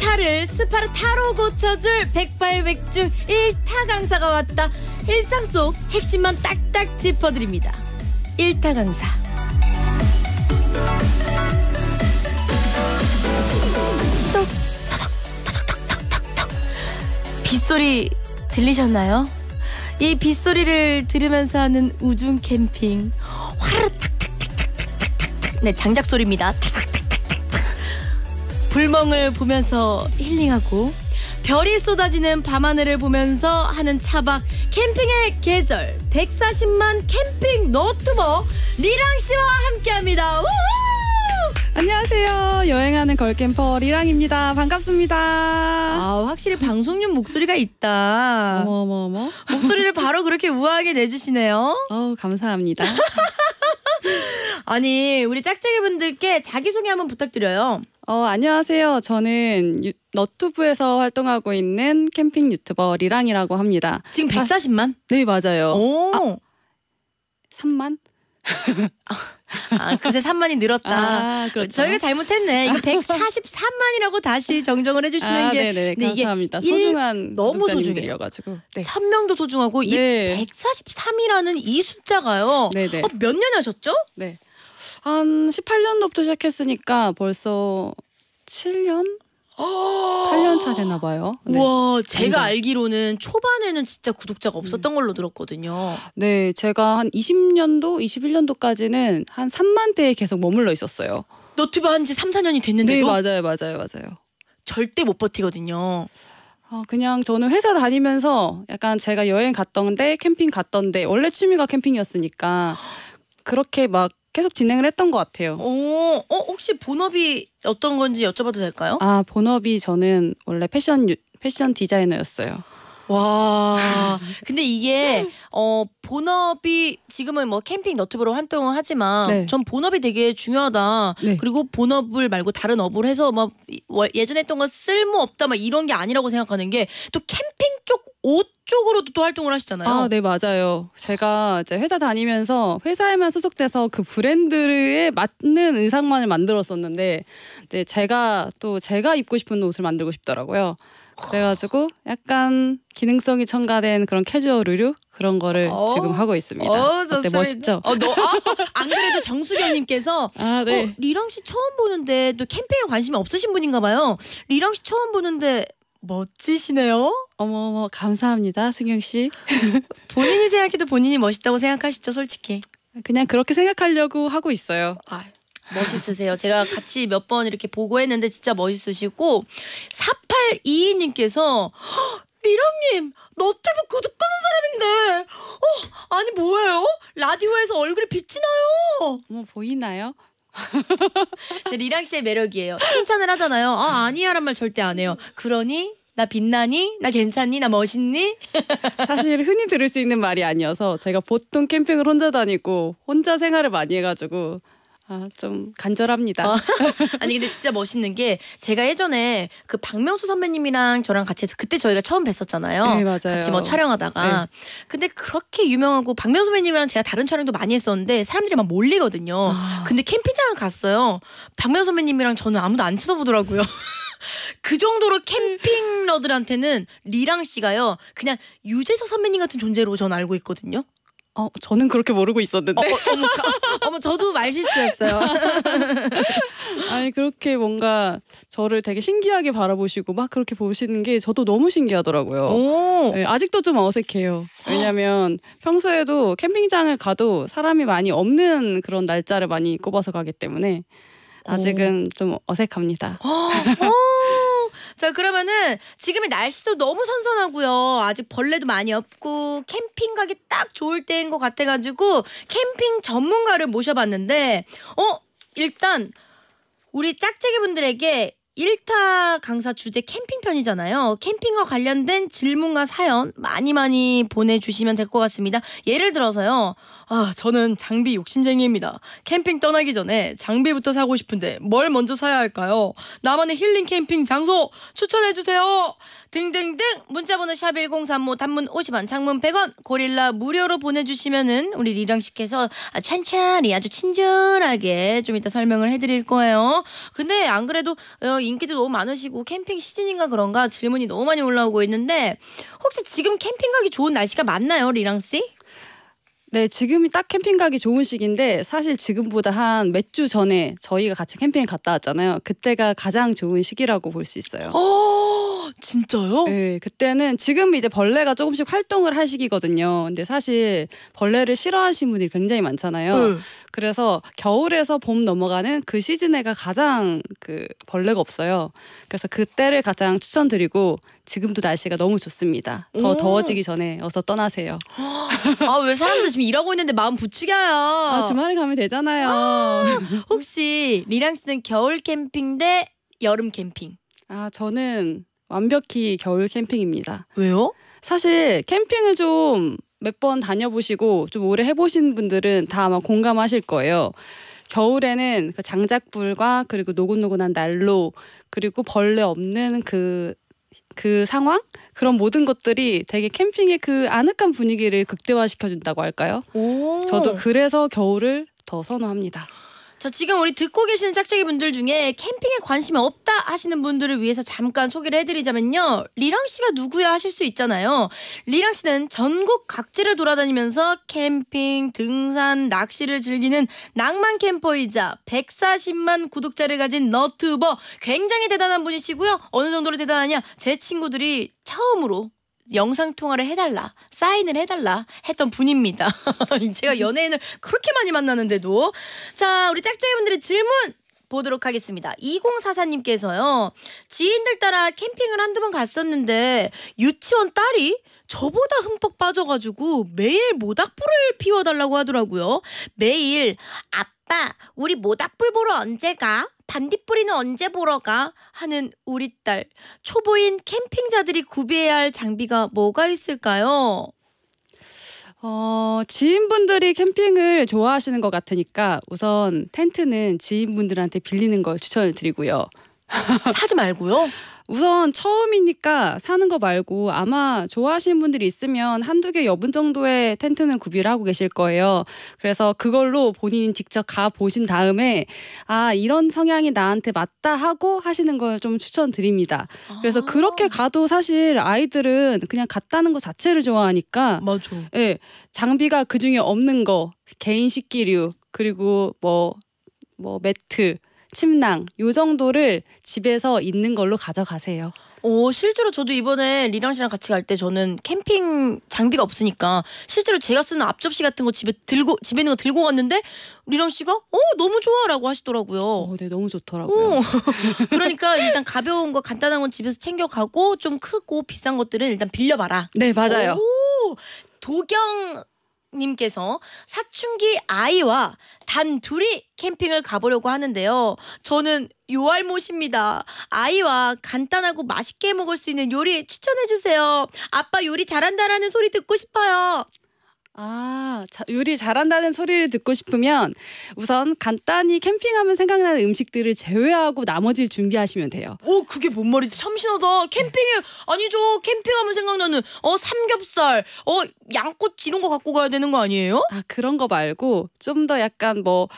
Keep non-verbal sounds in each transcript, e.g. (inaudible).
일타를 스파르타로 고쳐줄 백발백중 일타 강사가 왔다. 일상 속 핵심만 딱딱 짚어드립니다. 일타 강사. 빗소리 들리셨나요? 이 빗소리를 들으면서 하는 우중 캠핑. 화르르 탁탁탁탁탁탁탁. 네, 장작 소리입니다. 탁탁탁탁탁탁. 불멍을 보면서 힐링하고 별이 쏟아지는 밤하늘을 보면서 하는 차박 캠핑의 계절 140만 캠핑 너튜버 리랑 씨와 함께합니다. 안녕하세요. 여행하는 걸캠퍼 리랑입니다. 반갑습니다. 아 확실히 방송용 목소리가 있다. 어머머머. 목소리를 바로 그렇게 우아하게 내주시네요. 어우, 감사합니다. (laughs) 아니 우리 짝짝이 분들께 자기 소개 한번 부탁드려요. 어, 안녕하세요. 저는 유, 너튜브에서 활동하고 있는 캠핑 유튜버 리랑이라고 합니다. 지금 140만? 네, 맞아요. 오. 3만? 아, 그새 3만이 늘었다. 아, 그렇죠. 저희가 잘못했네. 이거 143만이라고 다시 정정을 해주시는 아, 게 네네, 감사합니다. 일- 소중한 너무 구독자님들이어가지고. 네. 1000명도 소중하고 네. 이 143이라는 이 숫자가요. 네네. 어, 몇 년 하셨죠? 네. 한 18년도부터 시작했으니까 벌써 7년? 8년 차 되나 봐요. 네. 와, 제가 완전. 알기로는 초반에는 진짜 구독자가 없었던 걸로 들었거든요. 네, 제가 한 20년도, 21년도까지는 한 3만 대에 계속 머물러 있었어요. 너튜브 한 지 3, 4년이 됐는데도 네, 맞아요, 맞아요, 맞아요. 절대 못 버티거든요. 어, 그냥 저는 회사 다니면서 약간 제가 여행 갔던데 캠핑 갔던데 원래 취미가 캠핑이었으니까 그렇게 막 계속 진행을 했던 것 같아요. 어, 어 혹시 본업이 어떤 건지 여쭤봐도 될까요? 아 본업이 저는 원래 패션 유- 패션 디자이너였어요. 와. (laughs) 근데 이게 어 본업이 지금은 뭐 캠핑 너튜브로 활동을 하지만 네. 전 본업이 되게 중요하다. 네. 그리고 본업을 말고 다른 업을 해서 막 예전에 했던 건 쓸모 없다 막 이런 게 아니라고 생각하는 게 또 캠핑 쪽 옷 쪽으로도 또 활동을 하시잖아요. 아, 네 맞아요. 제가 이제 회사 다니면서 회사에만 소속돼서 그 브랜드에 맞는 의상만을 만들었었는데, 네 제가 또 제가 입고 싶은 옷을 만들고 싶더라고요. 그래가지고 약간 기능성이 첨가된 그런 캐주얼 의류 그런 거를 어. 지금 하고 있습니다. 어, 어때. 멋있죠? 어, 너, 아, 안 그래도 정수경님께서 (laughs) 아 어, 리랑 씨 처음 보는데 또 캠핑에 관심이 없으신 분인가 봐요. 리랑 씨 처음 보는데 멋지시네요. 어머 어머 감사합니다 승영 씨. (laughs) 본인이 생각해도 본인이 멋있다고 생각하시죠, 솔직히. 그냥 그렇게 생각하려고 하고 있어요. 아, 멋있으세요. 제가 같이 몇 번 이렇게 보고 했는데 진짜 멋있으시고 4822님께서 리랑님 너튜브 구독 하는 사람인데 어 아니 뭐예요? 라디오에서 얼굴이 빛이 나요. 어머 보이나요? 근데 (laughs) 리랑 씨의 매력이에요. 칭찬을 하잖아요. 아 아니야란 말 절대 안 해요. 그러니 나 빛나니? 나 괜찮니? 나 멋있니? (laughs) 사실 흔히 들을 수 있는 말이 아니어서 제가 보통 캠핑을 혼자 다니고 혼자 생활을 많이 해가지고 아, 좀 간절합니다. 어. (laughs) 아니 근데 진짜 멋있는 게 제가 예전에 그 박명수 선배님이랑 저랑 같이 해서 그때 저희가 처음 뵀었잖아요. 네, 맞아요. 같이 뭐 촬영하다가 근데 그렇게 유명하고 박명수 선배님이랑 제가 다른 촬영도 많이 했었는데 사람들이 막 몰리거든요. 아. 근데 캠핑장을 갔어요. 박명수 선배님이랑 저는 아무도 안 쳐다보더라고요. (laughs) 그 정도로 캠핑러들한테는 리랑 씨가요 그냥 유재석 선배님 같은 존재로 전 알고 있거든요. 어, 저는 그렇게 모르고 있었는데. 어, 어머, 가- 어머 저도 말 실수했어요. (laughs) 아니 그렇게 뭔가 저를 되게 신기하게 바라보시고 막 그렇게 보시는 게 저도 너무 신기하더라고요. 오. 네, 아직도 좀 어색해요. 왜냐면 평소에도 캠핑장을 가도 사람이 많이 없는 그런 날짜를 많이 꼽아서 가기 때문에 아직은 좀 어색합니다. 어. 자 그러면은 지금의 날씨도 너무 선선하고요. 아직 벌레도 많이 없고 캠핑 가기 딱 좋을 때인 것 같아가지고 캠핑 전문가를 모셔봤는데 어 일단 우리 짝짝이 분들에게 일타 강사 주제 캠핑편이잖아요. 캠핑과 관련된 질문과 사연 많이 많이 보내주시면 될 것 같습니다. 예를 들어서요. 아, 저는 장비 욕심쟁이입니다. 캠핑 떠나기 전에 장비부터 사고 싶은데 뭘 먼저 사야 할까요? 나만의 힐링 캠핑 장소 추천해 주세요. 등등등 문자 번호 샵 1035 단문 50원 장문 100원 고릴라 무료로 보내 주시면은 우리 리랑 씨께서 아, 천천히 아주 친절하게 좀 이따 설명을 해 드릴 거예요. 근데 안 그래도 어, 인기도 너무 많으시고 캠핑 시즌인가 그런가 질문이 너무 많이 올라오고 있는데 혹시 지금 캠핑 가기 좋은 날씨가 맞나요, 리랑 씨? 네, 지금이 딱 캠핑 가기 좋은 시기인데 사실 지금보다 한 몇 주 전에 저희가 같이 캠핑을 갔다 왔잖아요. 그때가 가장 좋은 시기라고 볼 수 있어요. 어, 진짜요? 네, 그때는 지금 이제 벌레가 조금씩 활동을 할 시기거든요. 근데 사실 벌레를 싫어하시는 분들이 굉장히 많잖아요. 네. 그래서 겨울에서 봄 넘어가는 그 시즌에가 가장 그 벌레가 없어요. 그래서 그때를 가장 추천드리고 지금도 날씨가 너무 좋습니다. 더 오. 더워지기 전에 어서 떠나세요. 아, 왜 사람들 지금 일하고 있는데 마음 부추겨요? 아, 주말에 가면 되잖아요. 혹시 리랑 씨는 겨울 캠핑 대 여름 캠핑? 아, 저는 완벽히 겨울 캠핑입니다. 왜요? 사실 캠핑을 좀 몇 번 다녀보시고 좀 오래 해보신 분들은 다 아마 공감하실 거예요. 겨울에는 그 장작불과 그리고 노곤노곤한 난로 그리고 벌레 없는 그, 그 상황? 그런 모든 것들이 되게 캠핑의 그 아늑한 분위기를 극대화시켜준다고 할까요? 오. 저도 그래서 겨울을 더 선호합니다. 자, 지금 우리 듣고 계시는 짝짝이 분들 중에 캠핑에 관심이 없다 하시는 분들을 위해서 잠깐 소개를 해드리자면요. 리랑 씨가 누구야 하실 수 있잖아요. 리랑 씨는 전국 각지를 돌아다니면서 캠핑, 등산, 낚시를 즐기는 낭만 캠퍼이자 140만 구독자를 가진 너튜버 굉장히 대단한 분이시고요. 어느 정도로 대단하냐? 제 친구들이 처음으로 영상 통화를 해달라, 사인을 해달라 했던 분입니다. (laughs) 제가 연예인을 그렇게 많이 만나는데도. 자, 우리 짝짝이분들의 질문 보도록 하겠습니다. 2044님께서요. 지인들 따라 캠핑을 한두 번 갔었는데 유치원 딸이 저보다 흠뻑 빠져가지고 매일 모닥불을 피워달라고 하더라고요. 매일 아빠 우리 모닥불 보러 언제 가? 반딧불이는 언제 보러 가? 하는 우리 딸 초보인 캠핑자들이 구비해야 할 장비가 뭐가 있을까요? 어, 지인분들이 캠핑을 좋아하시는 것 같으니까 우선 텐트는 지인분들한테 빌리는 걸 추천을 드리고요. 사지 말고요. 우선 처음이니까 사는 거 말고 아마 좋아하시는 분들이 있으면 한두 개 여분 정도의 텐트는 구비를 하고 계실 거예요. 그래서 그걸로 본인이 직접 가 보신 다음에 아, 이런 성향이 나한테 맞다 하고 하시는 걸 좀 추천드립니다. 그래서 아. 그렇게 가도 사실 아이들은 그냥 갔다는 것 자체를 좋아하니까 맞아. 예, 장비가 그 중에 없는 거 개인 식기류 그리고 뭐뭐 매트 침낭 요 정도를 집에서 있는 걸로 가져가세요. 오, 실제로 저도 이번에 리랑 씨랑 같이 갈 때 저는 캠핑 장비가 없으니까 실제로 제가 쓰는 앞접시 같은 거 집에 들고 집에 있는 거 들고 갔는데 리랑 씨가 어 너무 좋아라고 하시더라고요. 어, 네, 너무 좋더라고요. 오, (laughs) 그러니까 일단 가벼운 거 간단한 건 집에서 챙겨가고 좀 크고 비싼 것들은 일단 빌려봐라. 네, 맞아요. 오, 도경 님께서 사춘기 아이와 단 둘이 캠핑을 가보려고 하는데요. 저는 요알못입니다. 아이와 간단하고 맛있게 먹을 수 있는 요리 추천해 주세요. 아빠 요리 잘한다라는 소리 듣고 싶어요. 아, 자, 요리 잘한다는 소리를 듣고 싶으면 우선 간단히 캠핑하면 생각나는 음식들을 제외하고 나머지를 준비하시면 돼요. 오 그게 뭔 말이지 참 신하다. 캠핑에 아니죠. 캠핑하면 생각나는 어 삼겹살, 어 양꼬치 이런 거 갖고 가야 되는 거 아니에요? 아, 그런 거 말고 좀 더 약간 뭐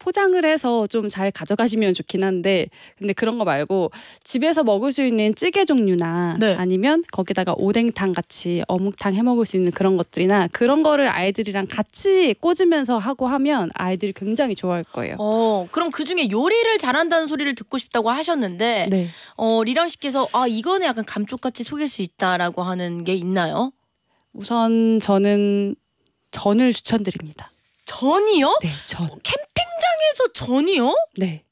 포장을 해서 좀 잘 가져가시면 좋긴 한데 근데 그런 거 말고 집에서 먹을 수 있는 찌개 종류나 네. 아니면 거기다가 오뎅탕 같이 어묵탕 해 먹을 수 있는 그런 것들이나 그런 거를 아이들이랑 같이 꽂으면서 하고 하면 아이들이 굉장히 좋아할 거예요. 어 그럼 그 중에 요리를 잘한다는 소리를 듣고 싶다고 하셨는데 네. 어 리랑 씨께서 아 이거는 약간 감쪽같이 속일 수 있다라고 하는 게 있나요? 우선 저는 전을 추천드립니다. 전이요? 네, 전. 캠핑장에서 전이요? 네.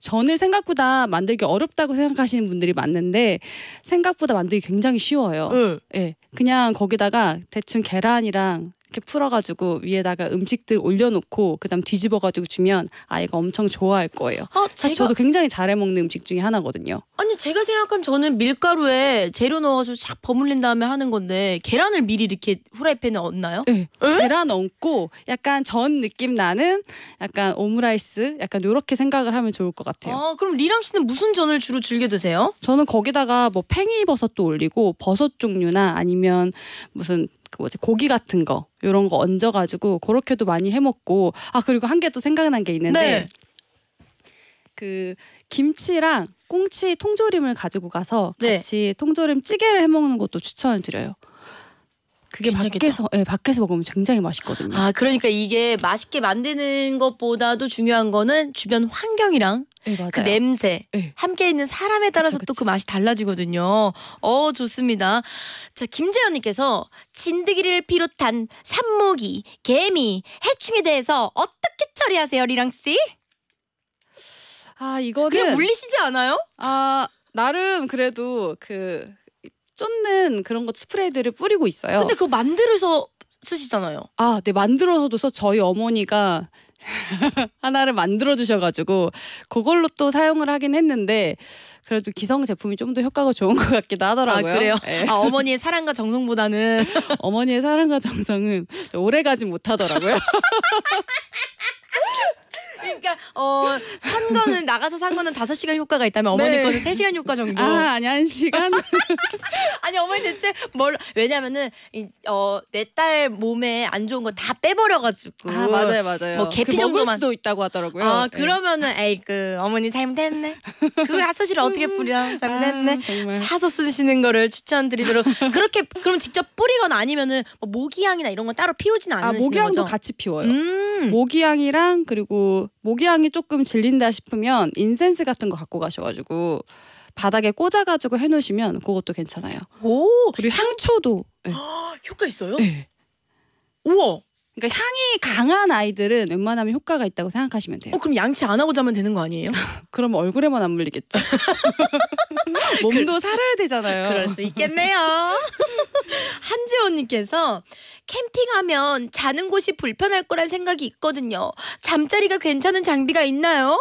전을 생각보다 만들기 어렵다고 생각하시는 분들이 많는데 생각보다 만들기 굉장히 쉬워요. 네. 예. 그냥 거기다가 대충 계란이랑 이렇게 풀어가지고 위에다가 음식들 올려놓고 그다음 뒤집어가지고 주면 아이가 엄청 좋아할 거예요. 아 사실 제가 저도 굉장히 잘해 먹는 음식 중에 하나거든요. 아니 제가 생각한 저는 밀가루에 재료 넣어가지고 싹 버무린 다음에 하는 건데 계란을 미리 이렇게 후라이팬에 얹나요? 네. 계란 얹고 약간 전 느낌 나는 약간 오므라이스 약간 요렇게 생각을 하면 좋을 것 같아요. 아 그럼 리랑 씨는 무슨 전을 주로 즐겨 드세요? 저는 거기다가 뭐 팽이버섯도 올리고 버섯 종류나 아니면 무슨 그 뭐지 고기 같은 거 요런 거 얹어가지고 그렇게도 많이 해 먹고 아 그리고 한 개 또 생각난 게 있는데 네. 그 김치랑 꽁치 통조림을 가지고 가서 네. 같이 통조림 찌개를 해 먹는 것도 추천을 드려요. 그게 괜찮겠다. 밖에서 예, 밖에서 먹으면 굉장히 맛있거든요. 아 그러니까 이게 맛있게 만드는 것보다도 중요한 거는 주변 환경이랑 네. 그 냄새 네. 함께 있는 사람에 따라서 또. 그 맛이 달라지거든요. 어 좋습니다. 자 김재현님께서 진드기를 비롯한 산모기, 개미, 해충에 대해서 어떻게 처리하세요, 리랑 씨? 아 이거는 그냥 물리시지 않아요? 아 나름 그래도 그 쫓는 그런 것 스프레이들을 뿌리고 있어요. 근데 그거 만들어서 쓰시잖아요. 아, 네 만들어서도 써 저희 어머니가 (laughs) 하나를 만들어 주셔가지고 그걸로 또 사용을 하긴 했는데 그래도 기성 제품이 좀 더 효과가 좋은 것 같기도 하더라고요. 아 그래요? 네. 아 어머니의 사랑과 정성보다는 (laughs) 어머니의 사랑과 정성은 오래 가지 못하더라고요. (laughs) 그러니까 어 산 거는 나가서 산 거는 5시간 효과가 있다면 어머니 네. 거는 3시간 효과 정도. 아, 아니 한 시간? (laughs) 아니 어머니 대체 뭘 왜냐면은 어 내 딸 몸에 안 좋은 거 다 빼버려 가지고 아 맞아요, 맞아요. 뭐 개피 그 정도만- 수도 있다고 하더라고요. 아 네. 그러면은 에이 그 어머니 잘못했네 그 핫소시를 어떻게 (laughs) 뿌려 잘못했네 아. 사서 쓰시는 거를 추천드리도록 (laughs) 그렇게 그럼 직접 뿌리거나 아니면은 뭐 모기향이나 이런 건 따로 피우진 아 않으시는 모기향도 거죠? 같이 피워요. 음. 모기향이랑 그리고 모기향이 조금 질린다 싶으면 인센스 같은 거 갖고 가셔가지고 바닥에 꽂아가지고 해놓으시면 그것도 괜찮아요. 오 그리고 향초도. 네. (gasps) 효과 있어요? 네. 우와 그러니까 향이 강한 아이들은 웬만하면 효과가 있다고 생각하시면 돼요. 어 그럼 양치 안 하고 자면 되는 거 아니에요? (laughs) 그러면 얼굴에만 안 물리겠죠. (laughs) 몸도 살아야 되잖아요. 그럴 수 있겠네요. (laughs) 한지원님께서 캠핑하면 자는 곳이 불편할 거란 생각이 있거든요. 잠자리가 괜찮은 장비가 있나요?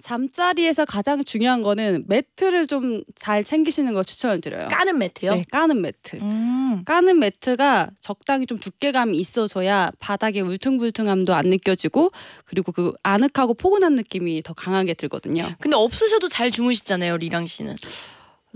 잠자리에서 가장 중요한 거는 매트를 좀 잘 챙기시는 걸 추천을 드려요. 까는 매트요? 네, 까는 매트. 음. 까는 매트가 적당히 좀 두께감이 있어줘야 바닥에 울퉁불퉁함도 안 느껴지고 그리고 그 아늑하고 포근한 느낌이 더 강하게 들거든요. 근데 없으셔도 잘 주무시잖아요, 리랑 씨는.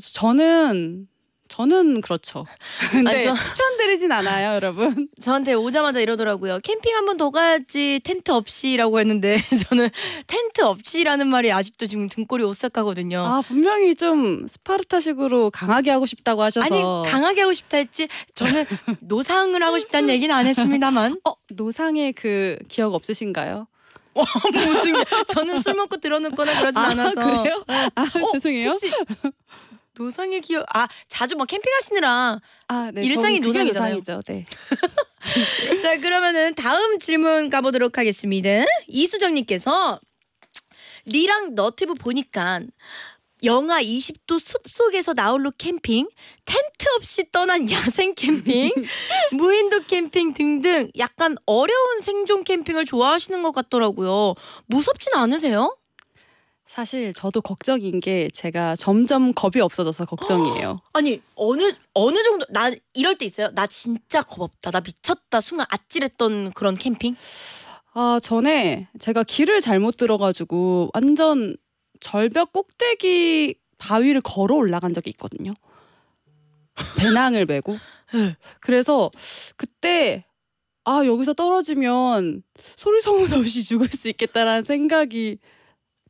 저는 저는 그렇죠. (laughs) (laughs) 근데 아니, 저- 추천드리진 않아요, 여러분. (laughs) 저한테 오자마자 이러더라고요. 캠핑 한 번 더 가야지 텐트 없이라고 했는데 저는 텐트 없이라는 말이 아직도 지금 등골이 오싹하거든요. 아 분명히 좀 스파르타식으로 강하게 하고 싶다고 하셔서 아니 강하게 하고 싶다 했지 저는 노상을 하고 싶다는 얘기는 안 했습니다만 어 노상의 그 기억 없으신가요? 무슨 게- 저는 술 먹고 들어눕거나 그러진 아 않아서 그래요? 아 어, 죄송해요. 노상의 기억 아 자주 뭐 캠핑하시느라 아 네, 일상이 노상이잖아요. 노상이죠. 네. (laughs) 자 그러면은 다음 질문 가보도록 하겠습니다 이수정님께서 리랑 너튜브 보니까 영하 20도 숲속에서 나홀로 캠핑, 텐트 없이 떠난 야생 캠핑, (laughs) 무인도 캠핑 등등 약간 어려운 생존 캠핑을 좋아하시는 것 같더라고요. 무섭진 않으세요? 사실 저도 걱정인 게 제가 점점 겁이 없어져서 걱정이에요. (gasps) 아니 어느 어느 정도 나 이럴 때 있어요. 나 진짜 겁 없다. 나 미쳤다. 순간 아찔했던 그런 캠핑. 아 전에 제가 길을 잘못 들어가지고 완전 절벽 꼭대기 바위를 걸어 올라간 적이 있거든요. (laughs) 배낭을 메고. 네. 그래서 그때 아 여기서 떨어지면 소리 소문 없이 (laughs) 죽을 수 있겠다라는 생각이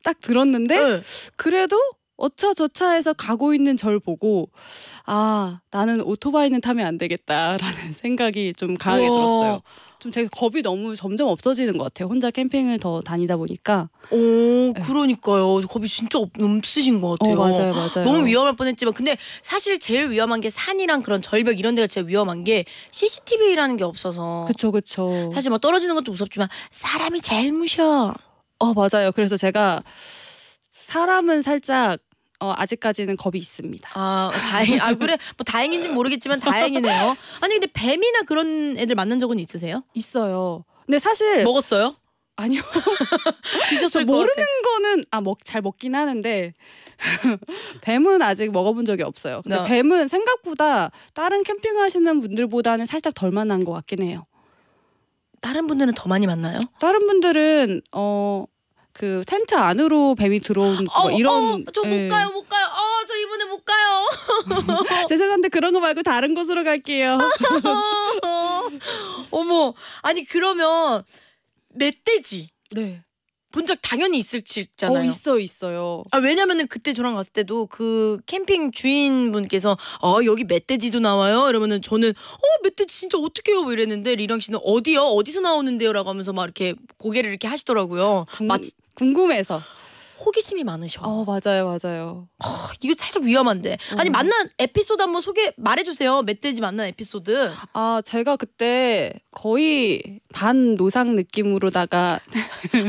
딱 들었는데 네. 그래도 어차저차해서 가고 있는 절 보고 아 나는 오토바이는 타면 안 되겠다라는 (laughs) 생각이 좀 강하게 우와. 들었어요. 좀 제가 겁이 너무 점점 없어지는 것 같아요. 혼자 캠핑을 더 다니다 보니까. 오 그러니까요. 겁이 진짜 없, 없으신 것 같아요. 어 맞아요, 맞아요. 너무 위험할 뻔했지만 근데 사실 제일 위험한 게 산이랑 그런 절벽 이런 데가 제일 위험한 게 CCTV라는 게 없어서 그쵸 그쵸. 사실 뭐 떨어지는 것도 무섭지만 사람이 제일 무셔. 어 맞아요. 그래서 제가 사람은 살짝 어, 아직까지는 겁이 있습니다. 아 다행 아 그래 뭐 다행인지 는 모르겠지만 다행이네요. 아니 근데 뱀이나 그런 애들 만난 적은 있으세요? 있어요. 근데 사실 먹었어요? 아니요. (laughs) 저 드셨을 것 모르는. 거는 아 먹 잘 먹긴 하는데 (laughs) 뱀은 아직 먹어본 적이 없어요. 근데 네. 뱀은 생각보다 다른 캠핑 하시는 분들보다는 살짝 덜 만난 것 같긴 해요. 다른 분들은 더 많이 만나요? 다른 분들은 어. 그 텐트 안으로 뱀이 들어온 뭐 이런 저못 예. 가요 못 가요. 어 저 이번에 못 가요. (laughs) 죄송한데 그런 거 말고 다른 곳으로 갈게요. (laughs) 어머 아니 그러면 멧돼지 네. 본 적 당연히 있을잖아요. 어 있어 있어요. 아 왜냐면은 그때 저랑 갔을 때도 그 캠핑 주인분께서 어 여기 멧돼지도 나와요 이러면은 저는 어 멧돼지 진짜 어떡해요 뭐 이랬는데 리랑 씨는 어디요 어디서 나오는데요라고 하면서 막 이렇게 고개를 이렇게 하시더라고요. 궁, 마, 궁금해서. 호기심이 많으셔. 어 맞아요 맞아요. 어, 이거 살짝 위험한데. 아니 어. 만난 에피소드 한번 소개 말해주세요. 멧돼지 만난 에피소드. 아 제가 그때 거의 반 노상 느낌으로다가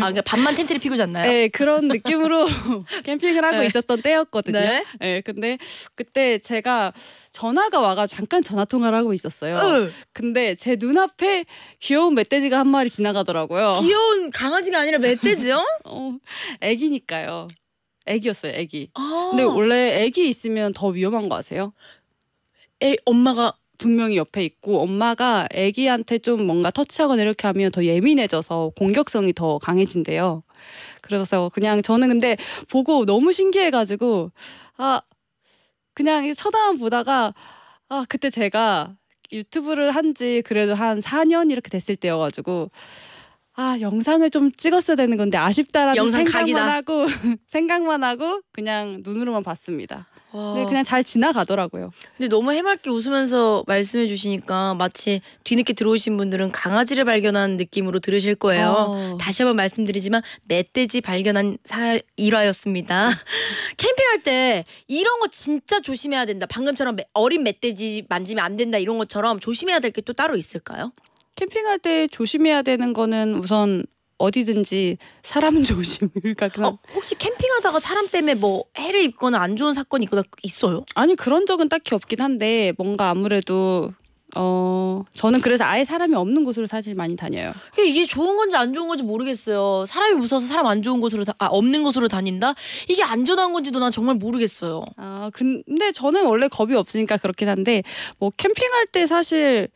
아 그냥 반만 텐트를 피고 잤나요? 네, 그런 느낌으로 (laughs) 캠핑을 하고 네. 있었던 때였거든요. 네. 네. 근데 그때 제가 전화가 와가지고 잠깐 전화 통화를 하고 있었어요. 응. 근데 제 눈 앞에 귀여운 멧돼지가 한 마리 지나가더라고요. 귀여운 강아지가 아니라 멧돼지요? (laughs) 어, 애기니까 요. 애기였어요, 애기. 아, 근데 원래 애기 있으면 더 위험한 거 아세요? 애 엄마가 분명히 옆에 있고 엄마가 애기한테 좀 뭔가 터치하거나 이렇게 하면 더 예민해져서 공격성이 더 강해진대요. 그래서 그냥 저는 근데 보고 너무 신기해가지고 아 그냥 쳐다만 보다가 아 그때 제가 유튜브를 한 지 그래도 한 4년 이렇게 됐을 때여가지고 아 영상을 좀 찍었어야 되는 건데 아쉽다라는 생각만 각이다. 하고 (laughs) 생각만 하고 그냥 눈으로만 봤습니다. 와. 근데 그냥 잘 지나가더라고요. 근데 너무 해맑게 웃으면서 말씀해 주시니까 마치 뒤늦게 들어오신 분들은 강아지를 발견한 느낌으로 들으실 거예요. 어. 다시 한번 말씀드리지만 멧돼지 발견한 사 일화였습니다. (laughs) 캠핑할 때 이런 거 진짜 조심해야 된다. 방금처럼 매- 어린 멧돼지 만지면 안 된다 이런 것처럼 조심해야 될 게 또 따로 있을까요? 캠핑할 때 조심해야 되는 거는 우선 어디든지 사람 조심. 그러니까 그냥 어, 혹시 캠핑하다가 사람 때문에 뭐 해를 입거나 안 좋은 사건이 있거나 있어요? 아니 그런 적은 딱히 없긴 한데 뭔가 아무래도 어 저는 그래서 아예 사람이 없는 곳으로 사실 많이 다녀요. 이게 좋은 건지 안 좋은 건지 모르겠어요. 사람이 무서워서 사람 안 좋은 곳으로 다, 아 없는 곳으로 다닌다? 이게 안전한 건지도 난 정말 모르겠어요. 아 근데 저는 원래 겁이 없으니까 그렇긴 한데 뭐 캠핑할 때 사실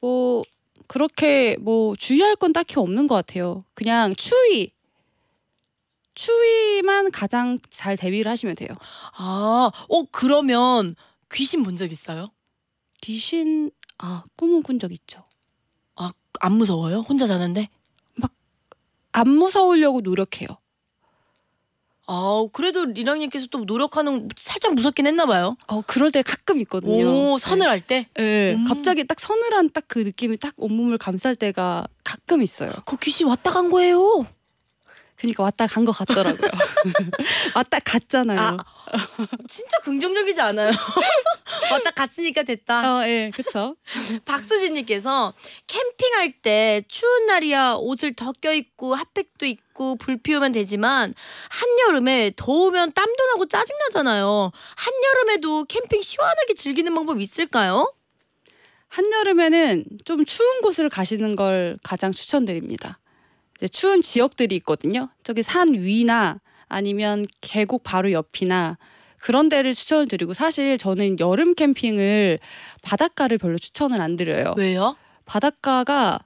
뭐 그렇게 뭐 주의할 건 딱히 없는 것 같아요. 그냥 추위 추위만 가장 잘 대비를 하시면 돼요. 아, 어 그러면 귀신 본 적 있어요? 귀신 아 꿈은 꾼 적 있죠. 아, 안 무서워요? 혼자 자는데? 안 무서우려고 노력해요. 아, 그래도 리랑님께서 또 노력하는 살짝 무섭긴 했나 봐요. 어 그럴 때 가끔 있거든요. 오, 선을 할 때? 네. 음. 갑자기 딱 서늘한 딱 그 느낌이 딱 온몸을 감쌀 때가 가끔 있어요. 그 귀신 왔다 간 거예요. 그러니까 왔다 간 것 같더라고요. (laughs) 왔다 갔잖아요. 아, 진짜 긍정적이지 않아요? (laughs) 왔다 갔으니까 됐다. 어, 예, 그쵸. (laughs) 박수진님께서 캠핑할 때 추운 날이야 옷을 더 껴입고 핫팩도 입고 불 피우면 되지만 한여름에 더우면 땀도 나고 짜증나잖아요. 한여름에도 캠핑 시원하게 즐기는 방법 있을까요? 한여름에는 좀 추운 곳을 가시는 걸 가장 추천드립니다. 추운 지역들이 있거든요. 저기 산 위나 아니면 계곡 바로 옆이나 그런 데를 추천을 드리고 사실 저는 여름 캠핑을 바닷가를 별로 추천을 안 드려요. 왜요? 바닷가가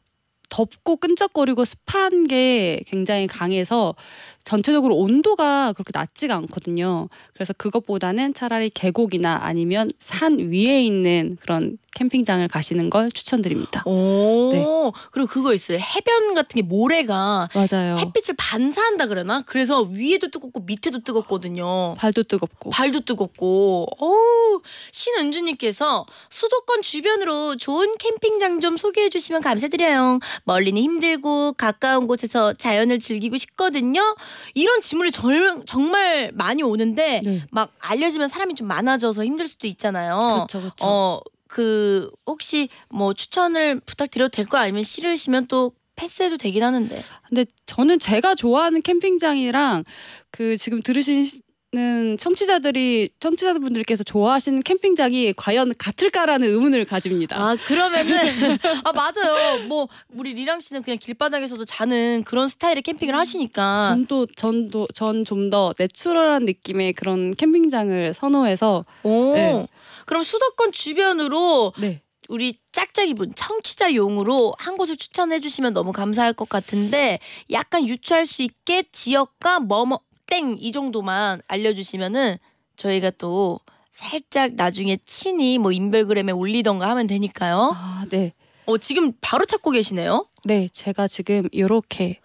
덥고 끈적거리고 습한 게 굉장히 강해서 전체적으로 온도가 그렇게 낮지가 않거든요. 그래서 그것보다는 차라리 계곡이나 아니면 산 위에 있는 그런 캠핑장을 가시는 걸 추천드립니다. 오 네. 그리고 그거 있어요. 해변 같은 게 모래가 맞아요. 햇빛을 반사한다 그러나? 그래서 위에도 뜨겁고 밑에도 뜨겁거든요. 발도 뜨겁고. 발도 뜨겁고. 어우, 신은주님께서 수도권 주변으로 좋은 캠핑장 좀 소개해 주시면 감사드려요. 멀리는 힘들고 가까운 곳에서 자연을 즐기고 싶거든요. 이런 질문이 절, 정말 많이 오는데 네. 막 알려지면 사람이 좀 많아져서 힘들 수도 있잖아요. 그렇죠, 그렇죠. 어, 그 혹시 뭐 추천을 부탁드려도 될 거 아니면 싫으시면 또 패스해도 되긴 하는데. 근데 저는 제가 좋아하는 캠핑장이랑 그 지금 들으시 는 청취자들이 청취자분들께서 좋아하시는 캠핑장이 과연 같을까라는 의문을 가집니다. 아 그러면은 (laughs) 아 맞아요. 뭐 우리 리랑 씨는 그냥 길바닥에서도 자는 그런 스타일의 캠핑을 하시니까. 전도 전도 전 좀 더 내추럴한 느낌의 그런 캠핑장을 선호해서 오. 네. 그럼 수도권 주변으로 네. 우리 짝짝이분 청취자용으로 한 곳을 추천해 주시면 너무 감사할 것 같은데 약간 유추할 수 있게 지역과 뭐뭐 땡 이 정도만 알려주시면은 저희가 또 살짝 나중에 친히 뭐 인별그램에 올리던가 하면 되니까요. 아, 네. 어 지금 바로 찾고 계시네요. 네, 제가 지금 이렇게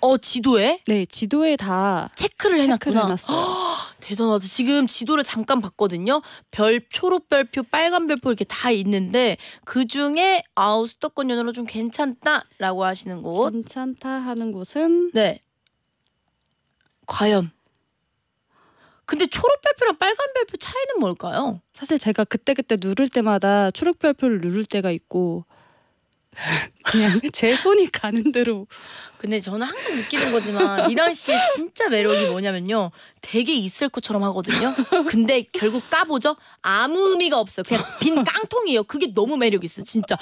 어 지도에 네, 지도에 다 체크를 해놨구나. 해놨어요. (gasps) 대단하다. 지금 지도를 잠깐 봤거든요. 별 초록 별표, 빨간 별표 이렇게 다 있는데 그 중에 아우 수도권 연으로 좀 괜찮다라고 하시는 곳. 괜찮다 하는 곳은 네. 과연. 근데 초록 별표랑 빨간 별표 차이는 뭘까요? 사실 제가 그때그때 누를 때마다 초록 별표를 누를 때가 있고 그냥 (laughs) 제 손이 가는 대로 근데 저는 항상 느끼는 거지만 리랑 씨의 진짜 매력이 뭐냐면요. 되게 있을 것처럼 하거든요. 근데 결국 까보죠. 아무 의미가 없어요. 그냥 빈 깡통이에요. 그게 너무 매력 있어. 진짜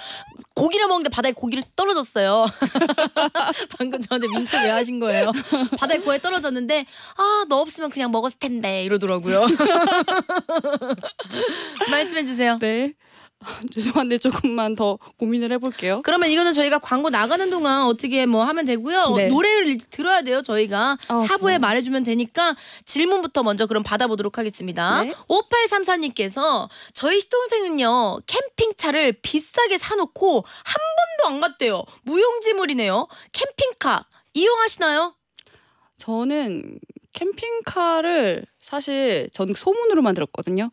고기를 먹는데 바다에 고기를 떨어졌어요. (laughs) 방금 저한테 윙크 왜 하신 거예요? 바다에 고기 떨어졌는데 아 너 없으면 그냥 먹었을 텐데 이러더라고요. (laughs) 말씀해 주세요. 네 (laughs) 죄송한데 조금만 더 고민을 해볼게요. 그러면 이거는 저희가 광고 나가는 동안 어떻게 뭐 하면 되고요. 네. 노래를 들어야 돼요. 저희가 어, 사부에 네. 말해주면 되니까 질문부터 먼저 그럼 받아보도록 하겠습니다. 네. 5834님께서 저희 시동생은요 캠핑차를 비싸게 사놓고 한 번도 안 갔대요. 무용지물이네요. 캠핑카 이용하시나요? 저는 캠핑카를 사실 전 소문으로만 들었거든요.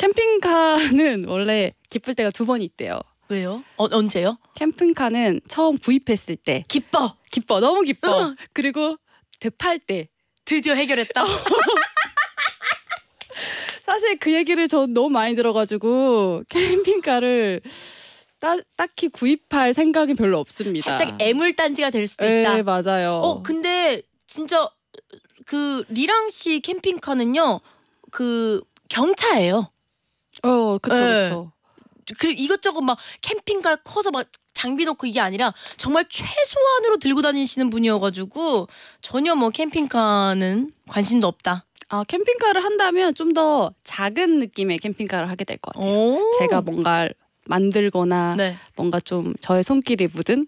캠핑카는 원래 기쁠 때가 두 번 있대요. 왜요? 어, 언제요? 캠핑카는 처음 구입했을 때 기뻐. 기뻐 너무 기뻐 응. 그리고 되팔 때 드디어 해결했다. (laughs) 사실 그 얘기를 전 너무 많이 들어가지고 캠핑카를 따, 딱히 구입할 생각이 별로 없습니다. 살짝 애물단지가 될 수도 네, 있다. 맞아요. 어 근데 진짜 그 리랑 씨 캠핑카는요 그 경차예요. 어, 그쵸, 네. 그쵸. 그 이것저것 막 캠핑카 커서 막 장비 넣고 이게 아니라 정말 최소한으로 들고 다니시는 분이어가지고 전혀 뭐 캠핑카는 관심도 없다. 아, 캠핑카를 한다면 좀 더 작은 느낌의 캠핑카를 하게 될 것 같아요. 오. 제가 뭔가를 만들거나 네. 뭔가 좀 저의 손길이 묻은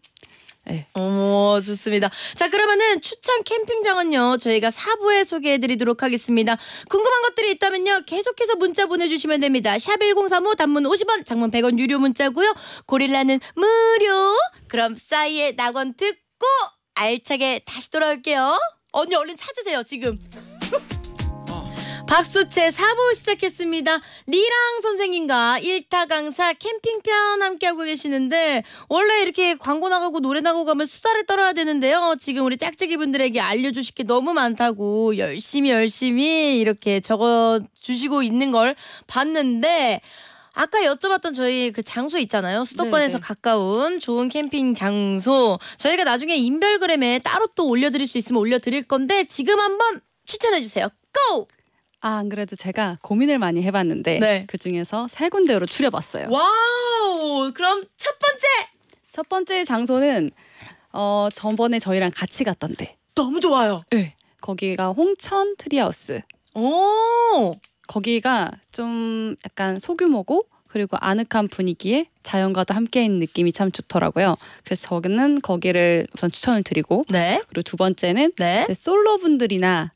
어머 좋습니다. 자 그러면은 추천 캠핑장은요 저희가 4부에 소개해드리도록 하겠습니다. 궁금한 것들이 있다면요 계속해서 문자 보내주시면 됩니다. 샵 #1035 단문 50원, 장문 100원 유료 문자고요. 고릴라는 무료. 그럼 싸이의 낙원 듣고 알차게 다시 돌아올게요. 언니 얼른 찾으세요 지금. 박수채 4부 시작했습니다. 리랑 선생님과 일타 강사 캠핑편 함께하고 계시는데 원래 이렇게 광고 나가고 노래 나가고 가면 수다를 떨어야 되는데요. 지금 우리 짝짝이 분들에게 알려주실 게 너무 많다고 열심히 열심히 이렇게 적어주시고 있는 걸 봤는데 아까 여쭤봤던 저희 그 장소 있잖아요. 수도권에서 네네. 가까운 좋은 캠핑 장소. 저희가 나중에 인별그램에 따로 또 올려드릴 수 있으면 올려드릴 건데 지금 한번 추천해주세요. Go! 아, 안 그래도 제가 고민을 많이 해봤는데 네. 그 중에서 세 군데로 추려봤어요. 와우! 그럼 첫 번째! 첫 번째 장소는 어 전번에 저희랑 같이 갔던데. 너무 좋아요. 네. 거기가 홍천 트리하우스. 오! 거기가 좀 약간 소규모고 그리고 아늑한 분위기에 자연과도 함께 있는 느낌이 참 좋더라고요. 그래서 저는 거기를 우선 추천을 드리고 네. 그리고 두 번째는 네. 이제 솔로 분들이나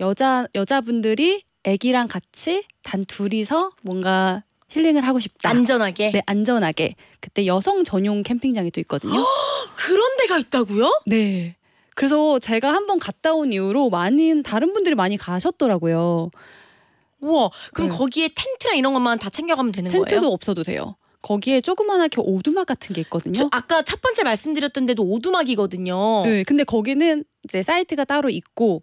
여자 여자분들이 아기랑 같이 단 둘이서 뭔가 힐링을 하고 싶다. 안전하게. 네, 안전하게. 그때 여성 전용 캠핑장이 또 있거든요. (gasps) 그런 데가 있다고요? 네. 그래서 제가 한번 갔다 온 이후로 많은 다른 분들이 많이 가셨더라고요. 우와. 그럼 네. 거기에 텐트랑 이런 것만 다 챙겨가면 되는 텐트도 거예요? 없어도 돼요. 거기에 조그만하게 오두막 같은 게 있거든요. 저 아까 첫 번째 말씀드렸던 데도 오두막이거든요. 네, 근데 거기는 이제 사이트가 따로 있고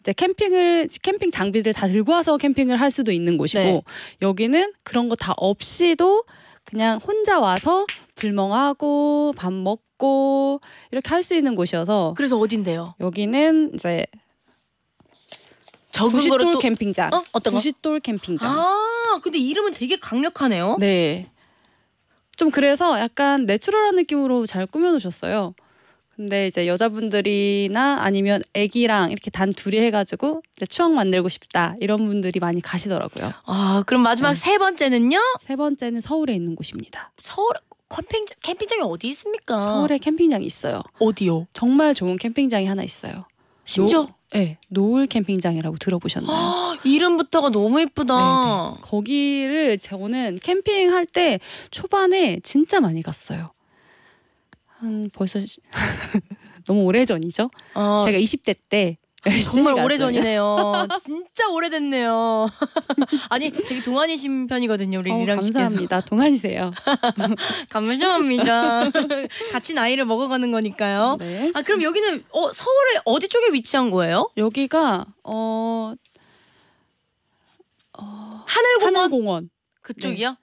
이제 캠핑을 캠핑 장비들 다 들고 와서 캠핑을 할 수도 있는 곳이고 네. 여기는 그런 거 다 없이도 그냥 혼자 와서 불멍하고 밥 먹고 이렇게 할 수 있는 곳이어서 그래서 어딘데요? 여기는 이제 적은 거로 또 캠핑장. 어? 어떤 거? 부싯돌 캠핑장. 아, 근데 이름은 되게 강력하네요. 네. 좀 그래서 약간 내추럴한 느낌으로 잘 꾸며놓으셨어요. 근데 이제 여자분들이나 아니면 아기랑 이렇게 단 둘이 해가지고 이제 추억 만들고 싶다 이런 분들이 많이 가시더라고요. 아, 그럼 마지막 네. 세 번째는요? 세 번째는 서울에 있는 곳입니다. 서울 캠핑장 캠핑장이 어디 있습니까? 서울에 캠핑장이 있어요. 어디요? 정말 좋은 캠핑장이 하나 있어요. 심지어 노, 네, 노을 캠핑장이라고 들어보셨나요? 아, 이름부터가 너무 예쁘다. 네, 네. 거기를 저는 캠핑할 때 초반에 진짜 많이 갔어요. 한 벌써 (laughs) 너무 오래 전이죠. 어, 제가 20대 때 정말. 오래 전이네요. (laughs) 진짜 오래됐네요. (laughs) 아니 되게 동안이신 편이거든요, 우리 어, 리랑 씨께서. 감사합니다. 동안이세요. 감사합니다. 같이 나이를 먹어가는 거니까요. 네. 아 그럼 여기는 어 서울의 어디 쪽에 위치한 거예요? 여기가 어 하늘공원 하늘공원. 그쪽이요? 네.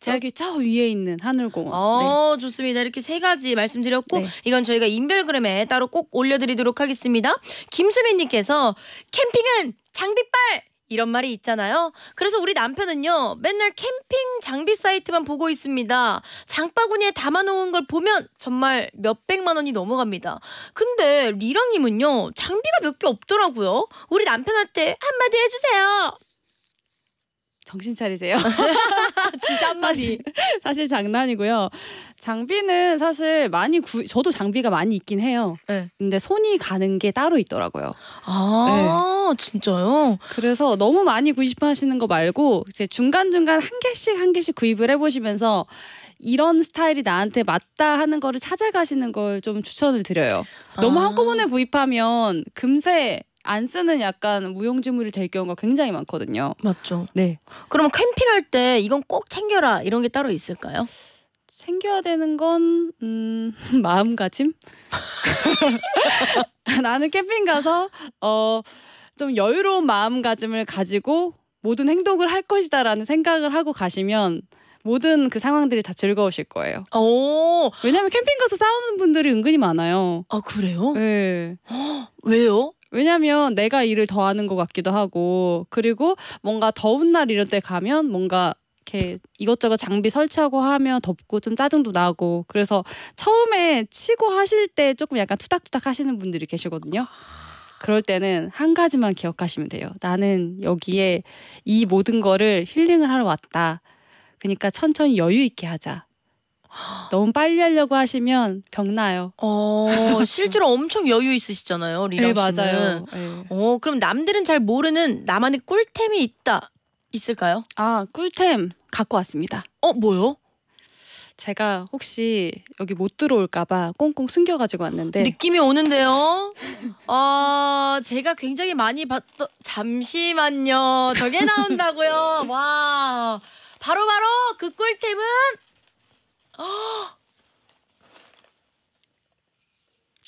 저기 저 위에 있는 하늘공원. 네. 어 좋습니다. 이렇게 세 가지 말씀드렸고 네. 이건 저희가 인별그램에 따로 꼭 올려드리도록 하겠습니다. 김수민님께서 캠핑은 장비빨 이런 말이 있잖아요. 그래서 우리 남편은요 맨날 캠핑 장비 사이트만 보고 있습니다. 장바구니에 담아놓은 걸 보면 정말 몇 백만 원이 넘어갑니다. 근데 리랑님은요 장비가 몇 개 없더라고요. 우리 남편한테 한마디 해주세요. 정신 차리세요. (laughs) 진짜 한마디. 사실 장난이고요. 장비는 사실 많이 구 저도 장비가 많이 있긴 해요. 네. 근데 손이 가는 게 따로 있더라고요. 아 진짜요? 그래서 너무 많이 구입하시는 거 말고 이제 중간 중간 한 개씩 한 개씩 구입을 해보시면서 이런 스타일이 나한테 맞다 하는 거를 찾아가시는 걸 좀 추천을 드려요. 너무 아. 한꺼번에 구입하면 금세 안 쓰는 약간 무용지물이 될 경우가 굉장히 많거든요. 맞죠. 네. 그러면 캠핑할 때 이건 꼭 챙겨라 이런 게 따로 있을까요? 챙겨야 되는 건 음, (laughs) 마음가짐. (laughs) 나는 캠핑 가서 어 좀 여유로운 마음가짐을 가지고 모든 행동을 할 것이다라는 생각을 하고 가시면 모든 그 상황들이 다 즐거우실 거예요. 오, 왜냐하면 캠핑 가서 싸우는 분들이 은근히 많아요. 아 그래요? 네. 왜요? 왜냐하면 내가 일을 더 하는 것 같기도 하고 그리고 뭔가 더운 날 이런 때 가면 뭔가 이렇게 이것저것 장비 설치하고 하면 덥고 좀 짜증도 나고 그래서 처음에 치고 하실 때 조금 약간 투닥투닥 하시는 분들이 계시거든요. 그럴 때는 한 가지만 기억하시면 돼요. 나는 여기에 이 모든 거를 힐링을 하러 왔다. 그러니까 천천히 여유 있게 하자. 너무 빨리 하려고 하시면 병나요. 어, 실제로 엄청 여유 있으시잖아요, 리랑 (laughs) 네 씨는. 맞아요. 네. 어, 그럼 남들은 잘 모르는 나만의 꿀템이 있다. 있을까요? 아 꿀템 갖고 왔습니다. 어, 뭐요? 제가 혹시 여기 못 들어올까봐 꽁꽁 숨겨가지고 왔는데 느낌이 오는데요. 어, 제가 굉장히 많이 봤던 잠시만요. 저게 나온다고요. (laughs) 와. 바로 바로 그 꿀템은 (gasps)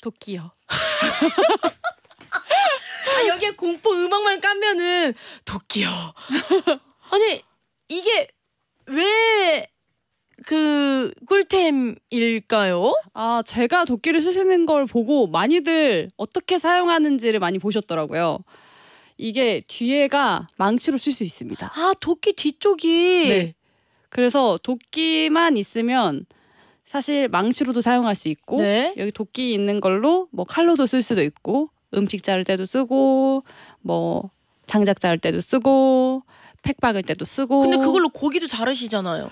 도끼요. 아, 여기에 공포 음악만 까면은 도끼요. (laughs) 아니 이게 왜 그 꿀템일까요? 아 제가 도끼를 쓰시는 걸 보고 많이들 어떻게 사용하는지를 많이 보셨더라고요. 이게 뒤에가 망치로 쓸 수 있습니다. 아 도끼 뒤쪽이 네. 그래서 도끼만 있으면 사실 망치로도 사용할 수 있고 네. 여기 도끼 있는 걸로 뭐 칼로도 쓸 수도 있고 음식 자를 때도 쓰고 뭐 장작 자를 때도 쓰고 팩 박을 때도 쓰고 근데 그걸로 고기도 자르시잖아요.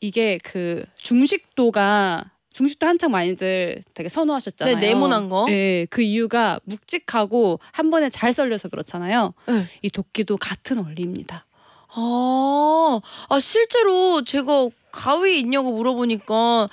이게 그 중식도가 중식도 한창 많이들 되게 선호하셨잖아요. 네, 네모난 거. 네, 그 이유가 묵직하고 한 번에 잘 썰려서 그렇잖아요. 네. 이 도끼도 같은 원리입니다. 아, 아 실제로 제가 가위 있냐고 물어보니까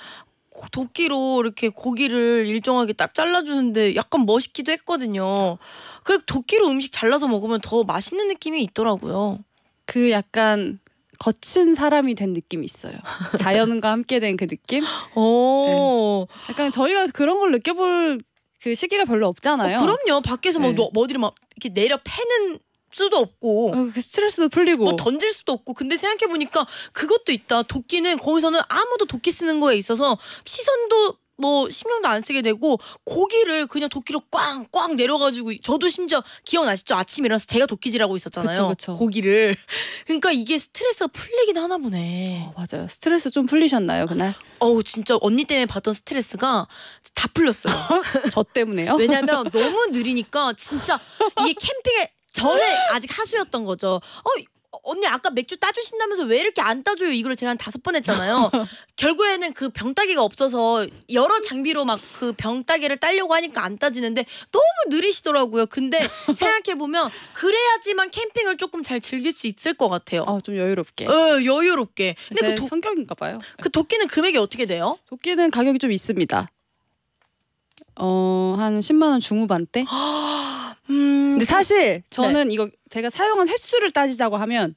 고- 도끼로 이렇게 고기를 일정하게 딱 잘라주는데 약간 멋있기도 했거든요. 그 도끼로 음식 잘라서 먹으면 더 맛있는 느낌이 있더라고요. 그 약간 거친 사람이 된 느낌이 있어요. 자연과 함께 된 그 느낌? (gasps) 오, 약간 저희가 그런 걸 느껴볼 그 시기가 별로 없잖아요. 어, 그럼요. 밖에서 막 네. 너- 어디를 막 이렇게 내려 패는 수도 없고. 어, 그 스트레스도 풀리고. 뭐 던질 수도 없고 근데 생각해 보니까 그것도 있다 도끼는 거기서는 아무도 도끼 쓰는 거에 있어서 시선도 뭐 신경도 안 쓰게 되고 고기를 그냥 도끼로 꽝꽝 내려가지고 저도 심지어 기억나시죠 아침에 일어나서 제가 도끼질하고 있었잖아요 그쵸, 그쵸. 고기를 그러니까 이게 스트레스가 풀리긴 하나 보네 어, 맞아요. 스트레스 좀 풀리셨나요 그날? 어우 진짜 언니 때문에 받던 스트레스가 다 풀렸어요 (laughs) 저 때문에요? 왜냐면 너무 느리니까 진짜 이게 캠핑에 저는 아직 하수였던 거죠. 어 언니 아까 맥주 따주신다면서 왜 이렇게 안 따줘요? 이걸 제가 한 다섯 번 했잖아요. (laughs) 결국에는 그 병따개가 없어서 여러 장비로 막 그 병따개를 따려고 하니까 안 따지는데 너무 느리시더라고요. 근데 (laughs) 생각해 보면 그래야지만 캠핑을 조금 잘 즐길 수 있을 것 같아요. 어, 좀 여유롭게. 어, 여유롭게. 근데 제 그, 도, 성격인가 봐요. 그 도끼는 금액이 어떻게 돼요? 도끼는 가격이 좀 있습니다. 어, 한 10만 원 중후반대? (gasps) 음, 근데 사실 저는 이거 제가 사용한 횟수를 따지자고 하면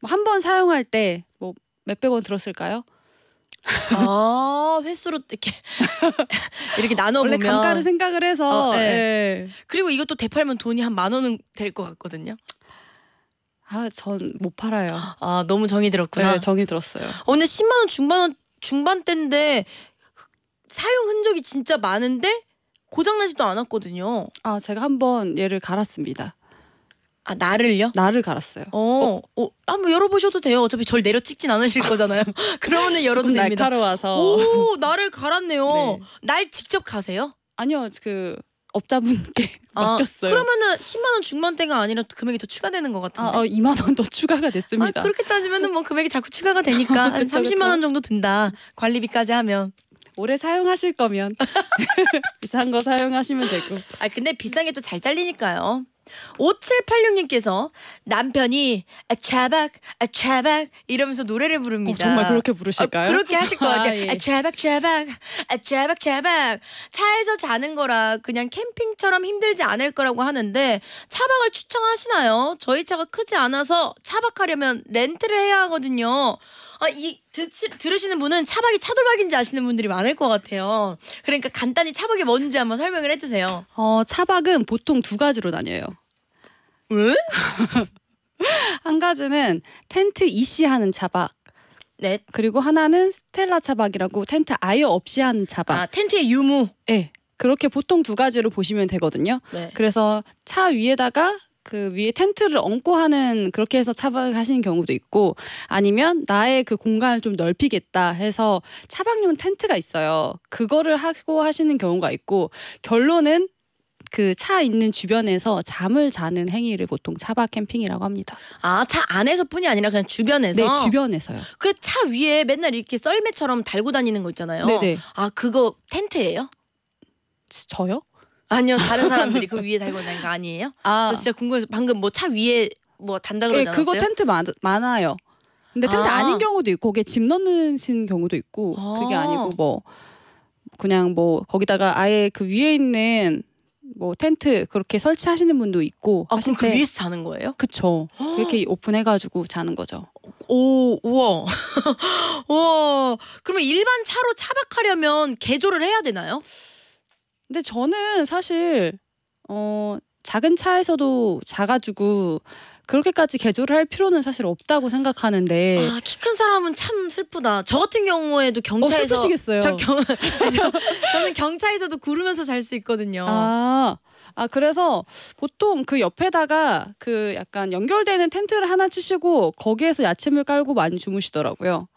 뭐 한 번 사용할 때 뭐 몇백 원 들었을까요? 아 횟수로 이렇게 (laughs) 이렇게 나눠 원래 보면 단가를 생각을 해서 어, 네. 예. 그리고 이것도 대팔면 돈이 한 만 원은 될 것 같거든요. 아, 전 못 팔아요. 아 너무 정이 들었구나. 네, 정이 들었어요. 어, 근데 10만 원 중반 원 중반대인데 사용 흔적이 진짜 많은데 고장 나지도 않았거든요. 아, 제가 한번 얘를 갈았습니다. 아 나를요? 나를 갈았어요. 어, 어, 한번 열어보셔도 돼요. 어차피 절 내려 찍진 않으실 거잖아요. (laughs) (laughs) 그러면은 열어도 됩니다. 날카로워서 오, (laughs) 나를 갈았네요. 네. 날 직접 가세요? 아니요, 그 업자분께 아, 맡겼어요. 그러면은 10만 원 중반대가 아니라 금액이 더 추가되는 것 같은데. 아, 어, 2만 원 더 추가가 됐습니다. 아, 그렇게 따지면은 뭐 금액이 자꾸 추가가 되니까 한 그쵸, 30만 그쵸. 원 정도 든다. 관리비까지 하면. 오래 사용하실 거면 (laughs) 비싼 거 사용하시면 되고. 아 근데 비싼 게 또 잘 잘리니까요. 5786님께서 남편이 아 차박 아 차박 이러면서 노래를 어, 부릅니다. 정말 그렇게 부르실까요? 아, 그렇게 하실 것 (laughs) 같아요. 아, 예. 아, 차박 차박 아 차박 차박 차에서 자는 거라 그냥 캠핑처럼 힘들지 않을 거라고 하는데 차박을 추천하시나요? 저희 차가 크지 않아서 차박하려면 렌트를 해야 하거든요. 아, 이 듣, 들으시는 분은 차박이 차돌박인지 아시는 분들이 많을 것 같아요. 그러니까 간단히 차박이 뭔지 한번 설명을 해주세요. 어, 차박은 보통 두 가지로 나뉘어요. 왜? (laughs) 한 가지는 텐트 이시하는 차박. 네. 그리고 하나는 스텔라 차박이라고 텐트 아예 없이 하는 차박. 아 텐트의 유무. 네. 그렇게 보통 두 가지로 보시면 되거든요. 네. 그래서 차 위에다가 그 위에 텐트를 얹고 하는 그렇게 해서 차박을 하시는 경우도 있고 아니면 나의 그 공간을 좀 넓히겠다 해서 차박용 텐트가 있어요. 그거를 하고 하시는 경우가 있고 결론은 그 차 있는 주변에서 잠을 자는 행위를 보통 차박 캠핑이라고 합니다. 아 차 안에서뿐이 아니라 그냥 주변에서. 네, 주변에서요. 그 차 위에 맨날 이렇게 썰매처럼 달고 다니는 거 있잖아요. 네네. 아 그거 텐트예요? 저요? 아니요 다른 (laughs) 사람들이 그 위에 달고 다니는 거 아니에요? 아, 저 진짜 궁금해서 방금 뭐 차 위에 뭐 단다 예, 그러지 않았어요? 그거 텐트 많, 많아요. 근데 텐트 아. 아. 닌 경우도 있고 거기에 짐 넣는 경우도 있고 그게 아. 아니고 뭐 그냥 뭐 거기다가 아예 그 위에 있는 뭐 텐트 그렇게 설치하시는 분도 있고 아 그럼 그때 위에서 자는 거예요? 그쵸 (gasps) 이렇게 오픈해가지고 자는 거죠. 오 우와 (laughs) 우와 그러면 일반 차로 차박하려면 개조를 해야 되나요? 근데 저는 사실 어 작은 차에서도 자가지고 그렇게까지 개조를 할 필요는 사실 없다고 생각하는데 아 키 큰 사람은 참 슬프다. 저 같은 경우에도 어 경차에서 슬프시겠어요. 저 경, (laughs) 저, 저는 경차에서도 구르면서 잘 수 있거든요. 아, 아 그래서 보통 그 옆에다가 그 약간 연결되는 텐트를 하나 치시고 거기에서 야침을 깔고 많이 주무시더라고요.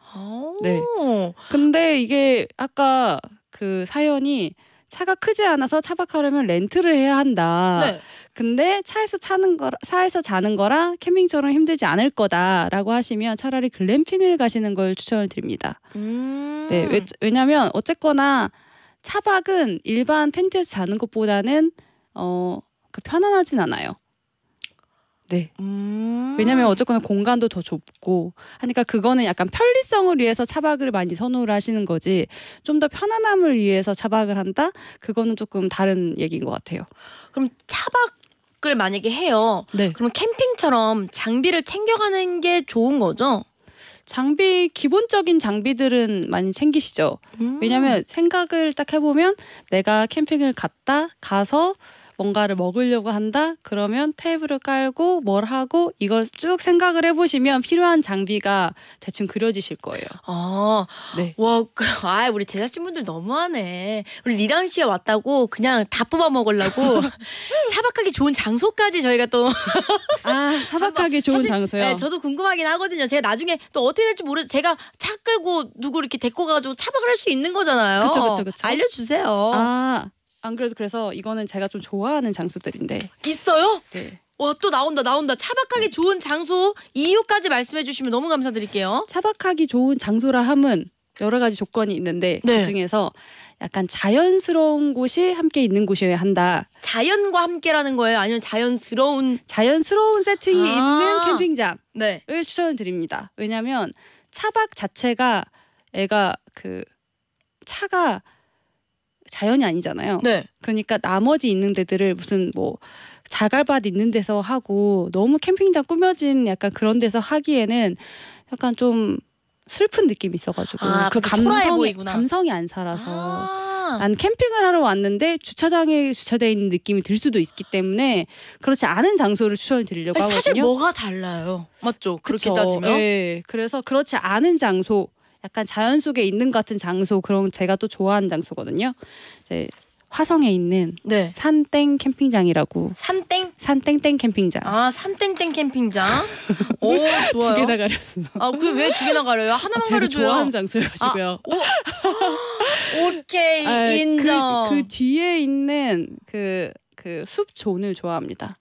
네. 오. 근데 이게 아까 그 사연이 차가 크지 않아서 차박하려면 렌트를 해야 한다. 네. 근데 차에서 차는 거 차에서 자는 거랑 캠핑처럼 힘들지 않을 거다라고 하시면 차라리 글램핑을 가시는 걸 추천을 드립니다. 음. 네, 왜, 왜냐면 어쨌거나 차박은 일반 텐트에서 자는 것보다는 어, 그 편안하진 않아요. 네. 음. 왜냐면 어쨌거나 공간도 더 좁고 하니까 그거는 약간 편리성을 위해서 차박을 많이 선호를 하시는 거지 좀 더 편안함을 위해서 차박을 한다? 그거는 조금 다른 얘기인 것 같아요. 그럼 차박 을 만약에 해요. 네. 그럼 캠핑처럼 장비를 챙겨가는 게 좋은 거죠? 장비 기본적인 장비들은 많이 챙기시죠. 음. 왜냐면 생각을 딱 해보면 내가 캠핑을 갔다 가서 뭔가를 먹으려고 한다 그러면 테이블을 깔고 뭘 하고 이걸 쭉 생각을 해보시면 필요한 장비가 대충 그려지실 거예요. 아, 네. 와, 그, 아, 우리 제작진분들 너무하네. 우리 리랑 씨가 왔다고 그냥 다 뽑아 먹으려고 (laughs) 차박하기 좋은 장소까지 저희가 또 아 차박하기 좋은 장소요. 네, 저도 궁금하긴 하거든요. 제가 나중에 또 어떻게 될지 모르. 제가 차 끌고 누구 이렇게 데리고 가가지고 차박을 할 수 있는 거잖아요. 그쵸, 그쵸, 그쵸. 알려주세요. 아, 안 그래도 그래서 이거는 제가 좀 좋아하는 장소들인데. 있어요? 네. 와 또 나온다 나온다. 차박하기 좋은 장소 이유까지 말씀해 주시면 너무 감사드릴게요. 차박하기 좋은 장소라 함은 여러 가지 조건이 있는데 네. 그 중에서 약간 자연스러운 곳이 함께 있는 곳이어야 한다. 자연과 함께라는 거예요? 아니면 자연스러운? 자연스러운 세팅이 아. 있는 캠핑장을 네. 추천을 드립니다. 왜냐하면 차박 자체가 애가 그 차가 자연이 아니잖아요. 네. 그러니까 나머지 있는 데들을 무슨 뭐 자갈밭 있는 데서 하고 너무 캠핑장 꾸며진 약간 그런 데서 하기에는 약간 좀 슬픈 느낌이 있어가지고 아, 그 감성이. 감성이 안 살아서 아. 난 캠핑을 하러 왔는데 주차장에 주차되어 있는 느낌이 들 수도 있기 때문에 그렇지 않은 장소를 추천을 드리려고 아니, 하거든요. 사실 뭐가 달라요. 맞죠? 그렇게 그쵸. 따지면. 네. 그래서 그렇지 않은 장소, 약간 자연 속에 있는 것 같은 장소 그런 제가 또 좋아하는 장소거든요. 이제 화성에 있는 네. 산땡 캠핑장이라고 산땡. 산땡땡 캠핑장 아, 산땡땡 캠핑장. (laughs) 오, 좋아요. 두 개나 가렸어. 아, 그게 왜두 개나 가려요? 하나만 제가 가려줘요. 좋아하는 장소여가지고요. (laughs) 오케이, 아, 인정. 그, 그 뒤에 있는 그 그 숲 zone을 좋아합니다.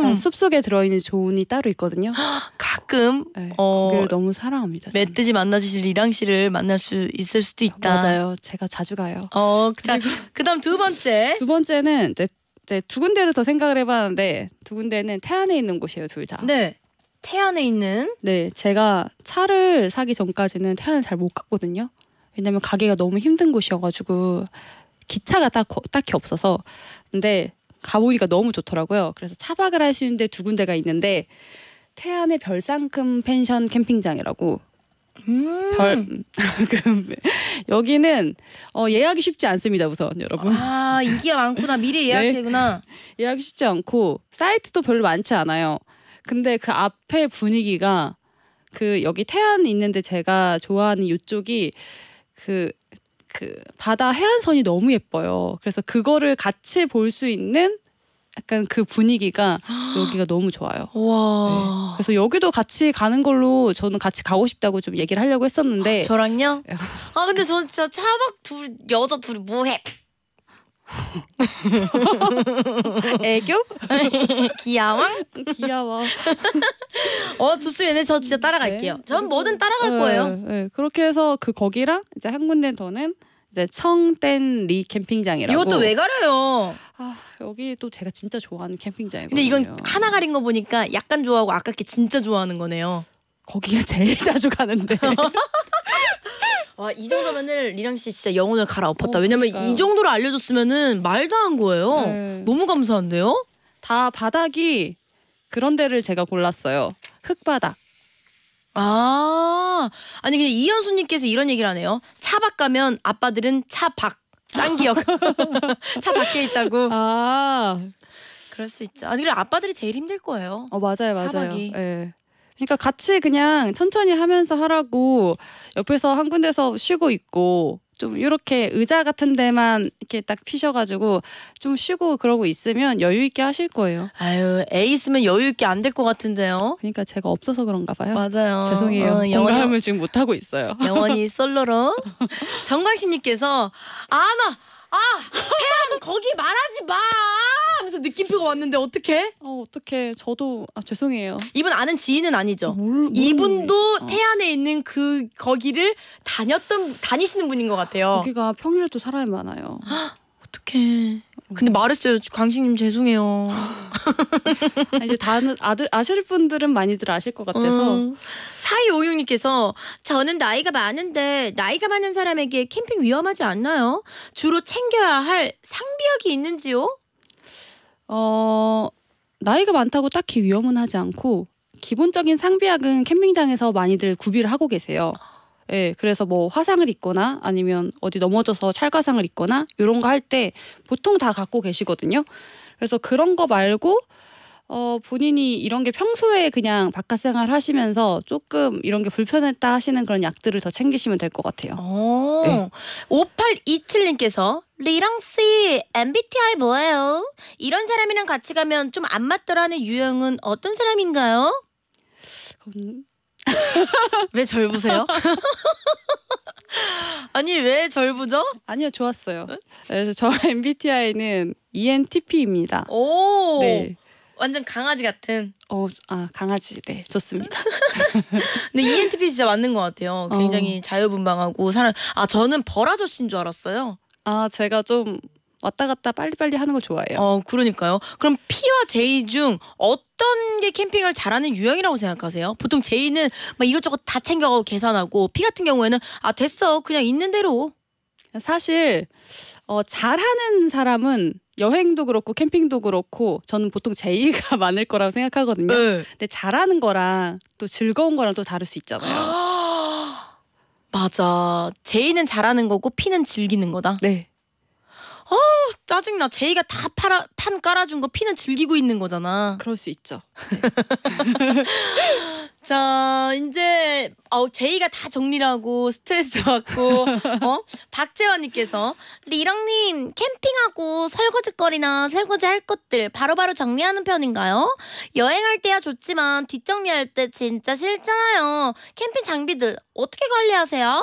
음. 숲 속에 들어있는 zone이 따로 있거든요. (gasps) 가끔 네, 어, 거기를 너무 사랑합니다. 저는. 멧돼지 만나주실 리랑 씨를 만날 수 있을 수도 있다. 맞아요. 제가 자주 가요. 어, 자, 그다음 두 번째. (laughs) 두 번째는 이제, 이제 두 군데를 더 생각을 해봤는데 두 군데는 태안에 있는 곳이에요, 둘 다. 네. 태안에 있는 네, 제가 차를 사기 전까지는 태안을 잘 못 갔거든요. 왜냐면 가기가 너무 힘든 곳이어가지고 기차가 딱 딱히 없어서 근데 가보니까 너무 좋더라고요. 그래서 차박을 할 수 있는데 두 군데가 있는데 태안의 별상큼 펜션 캠핑장이라고 음. 별 (laughs) 그, 여기는 어, 예약이 쉽지 않습니다, 우선 여러분. 아, 인기가 많구나. 미리 예약해구나. 예약이 쉽지 않고 사이트도 별로 많지 않아요. 근데 그 앞에 분위기가 그 여기 태안 있는데 제가 좋아하는 이쪽이 그, 그 바다 해안선이 너무 예뻐요. 그래서 그거를 같이 볼 수 있는 약간 그 분위기가 (gasps) 여기가 너무 좋아요. 와. 그래서 여기도 같이 가는 걸로 저는 같이 가고 싶다고 좀 얘기를 하려고 했었는데 저랑요? 아 근데 저 진짜 차박 둘 여자 둘이 뭐해? (laughs) 애교? (laughs) 귀여왕? 귀여워. 어 좋습니다. 네, 저 진짜 따라갈게요. 네. 전 뭐든 따라갈 네, 거예요. 네, 그렇게 해서 그 거기랑 이제 한 군데 더는 이제 청땡 리 캠핑장이라고. 이것도 왜 가려요? 아 여기 또 제가 진짜 좋아하는 캠핑장이거든요. 근데 이건 하나 가린 거 보니까 약간 좋아하고 아깝게 진짜 좋아하는 거네요. 거기가 제일 (laughs) 자주 가는데. 와 이 정도면은 리랑 씨 진짜 영혼을 갈아엎었다. 어, 왜냐면 그러니까요. 이 정도로 알려줬으면은 말도 한 거예요. 네. 너무 감사한데요? 다 바닥이 그런 데를 제가 골랐어요. 흙바닥. 아 아니 근데 이현수님께서 이런 얘기를 하네요. 차박 가면 아빠들은 차박 쌍기역 (laughs) 차 밖에 있다고. 아, 그럴 수 있죠. 아니 그래 아빠들이 제일 힘들 거예요. 어 맞아요, 맞아요. 차박이. 예. 그러니까 같이 그냥 천천히 하면서 하라고 옆에서 한 군데서 쉬고 있고 좀 이렇게 의자 같은 데만 이렇게 딱 피셔가지고 좀 쉬고 그러고 있으면 여유 있게 하실 거예요. 아유 애 있으면 여유 있게 안 될 것 같은데요. 그러니까 제가 없어서 그런가 봐요. 맞아요. 죄송해요. 어, 공감을 지금 못 하고 있어요. 영원히 (laughs) 솔로로. 정광식님께서 아나 아 태양 거기 말하지 마 하면서 느낌표가 왔는데 어떡해? 어 어떻게 저도 아 죄송해요. 이분 아는 지인은 아니죠. 뭘- 이분도 어. 태안에 있는 그 거기를 다녔던 다니시는 분인 것 같아요. 거기가 평일에도 사람이 많아요. (gasps) 어떡해. 근데 말했어요. 광식님 죄송해요. 아, 이제 다는 아들 아실 분들은 많이들 아실 것 같아서 음. 사이오육님께서 저는 나이가 많은데 나이가 많은 사람에게 캠핑 위험하지 않나요? 주로 챙겨야 할 상비약이 있는지요? 어 나이가 많다고 딱히 위험은 하지 않고 기본적인 상비약은 캠핑장에서 많이들 구비를 하고 계세요. 예, 그래서 뭐 화상을 입거나 아니면 어디 넘어져서 찰가상을 입거나 이런 거 할 때 보통 다 갖고 계시거든요. 그래서 그런 거 말고 어 본인이 이런 게 평소에 그냥 바깥 생활 하시면서 조금 이런 게 불편했다 하시는 그런 약들을 더 챙기시면 될 것 같아요. 어. 네. 5827님께서 리랑 씨 MBTI 뭐예요? 이런 사람이랑 같이 가면 좀 안 맞더라는 유형은 어떤 사람인가요? 음, 왜 절 보세요? (laughs) 아니 왜 절 보죠? 아니요, 좋았어요. 그래서 저 MBTI는 (laughs) ENTP입니다. 오. 네. 완전 강아지 같은. 어, 아 강아지, 네, 좋습니다. (laughs) 근데 ENTP 진짜 맞는 것 같아요. 굉장히 자유분방하고 사람. 아 저는 벌 아저씨인 줄 알았어요. 아 제가 좀 왔다 갔다 빨리빨리 하는 거 좋아해요. 어 그러니까요. 그럼 P와 J 중 어떤 게 캠핑을 잘하는 유형이라고 생각하세요? 보통 J는 막 이것저것 다 챙겨가고 계산하고 P 같은 경우에는 아 됐어 그냥 있는 대로. 사실 어, 잘하는 사람은 여행도 그렇고 캠핑도 그렇고 저는 보통 제의가 (laughs) 많을 거라고 생각하거든요. 네. 근데 잘하는 거랑 또 즐거운 거랑 또 다를 수 있잖아요. (gasps) 맞아. 제이는 잘하는 거고 피는 즐기는 거다. 네. 짜증나. 제이가 다 팔아, 판 깔아준 거 피는 즐기고 있는 거잖아. 그럴 수 있죠. (laughs) 자, 이제 어, 제이가 다 정리를 하고 스트레스 받고 어? 박재환님께서 리랑님 캠핑하고 설거지거리나 설거지 할 것들 바로 바로 정리하는 편인가요? 여행할 때야 좋지만 뒷정리할 때 진짜 싫잖아요. 캠핑 장비들 어떻게 관리하세요?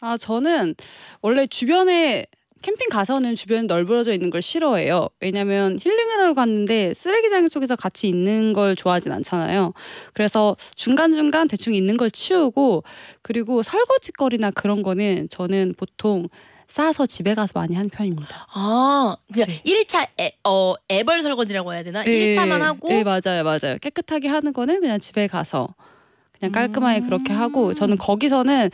아, 저는 원래 주변에 캠핑 가서는 주변 널브러져 있는 걸 싫어해요. 왜냐면 힐링을 하러 갔는데 쓰레기장 속에서 같이 있는 걸 좋아하진 않잖아요. 그래서 중간중간 대충 있는 걸 치우고 그리고 설거지거리나 그런 거는 저는 보통 싸서 집에 가서 많이 하는 편입니다. 아, 그냥 네. 1차 애, 어, 애벌 설거지라고 해야 되나? 1차만 하고 네, 맞아요, 맞아요. 깨끗하게 하는 거는 그냥 집에 가서 그냥 깔끔하게 음. 그렇게 하고 저는 거기서는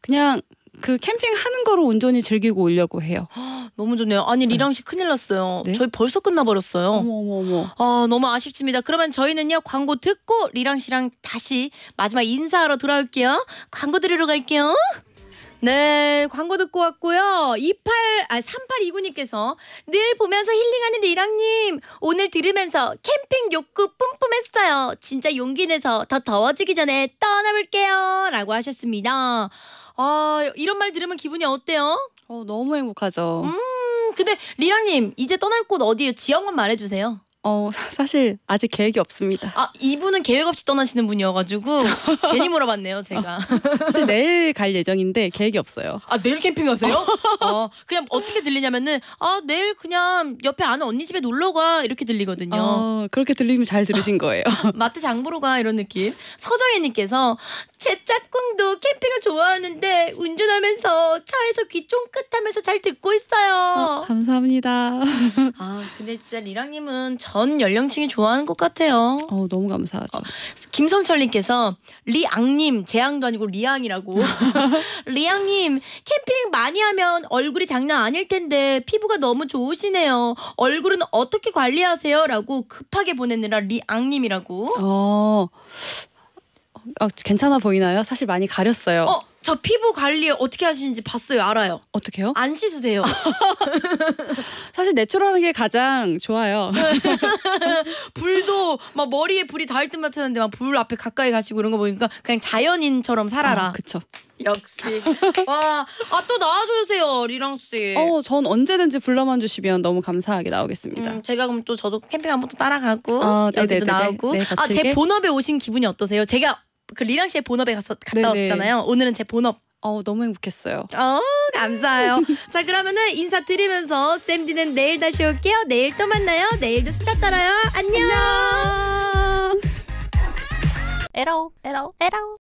그냥 그 캠핑 하는 거를 온전히 즐기고 오려고 해요. 너무 좋네요. 아니 리랑 씨 큰일 났어요. 네? 저희 벌써 끝나버렸어요. 어머 어머 어머. 아 너무 아쉽습니다. 그러면 저희는요 광고 듣고 리랑 씨랑 다시 마지막 인사하러 돌아올게요. 광고 들으러 갈게요. 네, 광고 듣고 왔고요. 28, 아, 3829님께서 늘 보면서 힐링하는 리랑님, 오늘 들으면서 캠핑 욕구 뿜뿜했어요. 진짜 용기 내서 더 더워지기 전에 떠나볼게요. 라고 하셨습니다. 아, 이런 말 들으면 기분이 어때요? 어, 너무 행복하죠. 음, 근데 리랑님, 이제 떠날 곳 어디예요? 지역만 말해주세요. 어, 사실 아직 계획이 없습니다. 아 이분은 계획 없이 떠나시는 분이어가지고 (laughs) 괜히 물어봤네요 제가. 사실 내일 갈 예정인데 계획이 없어요. 아 내일 캠핑 가세요? 어 그냥 어떻게 들리냐면은 아 내일 그냥 옆에 아는 언니 집에 놀러 가 이렇게 들리거든요. 어, 그렇게 들리면 잘 들으신 거예요. (laughs) 마트 장 보러 가 이런 느낌. 서정혜님께서 제 짝꿍도 캠핑을 좋아하는데 운전하면서 차에서 귀 쫑긋하면서 잘 듣고 있어요. 어, 감사합니다. (laughs) 아 근데 진짜 리랑님은 전 연령층이 좋아하는 것 같아요. 어, 너무 감사하죠. 김성철님께서 리앙님 재앙도 아니고 리앙이라고 (laughs) 리앙님 캠핑 많이 하면 얼굴이 장난 아닐 텐데 피부가 너무 좋으시네요 얼굴은 어떻게 관리하세요?라고 급하게 보내느라 리앙님이라고 어, 어, 괜찮아 보이나요? 사실 많이 가렸어요. 어 저 피부 관리 어떻게 하시는지 봤어요 알아요 어떻게요? 안 씻으세요 (laughs) 사실 내추럴한 게 가장 좋아요. (laughs) 불도 막 머리에 불이 닿을 듯 같았는데 막 불 앞에 가까이 가시고 이런 거 보니까 그냥 자연인처럼 살아라 아, 그쵸. 역시 와 아 또 나와주세요 리랑 씨 어, 전 언제든지 불러만 주시면 너무 감사하게 나오겠습니다. 음, 제가 그럼 또 저도 캠핑 한번 또 따라가고 어, 여기도 네네네네. 나오고 네, 아 제. 본업에 오신 기분이 어떠세요? 제가 그 리랑 씨의 본업에 가서 갔다 네네. 왔잖아요. 오늘은 제 본업. 어, 너무 행복했어요. 어 감사해요. (laughs) 자 그러면은 인사드리면서 쌤디는 내일 다시 올게요. 내일 또 만나요. 내일도 수다 떨어요. 안녕. 안녕. 에러 에러 에러.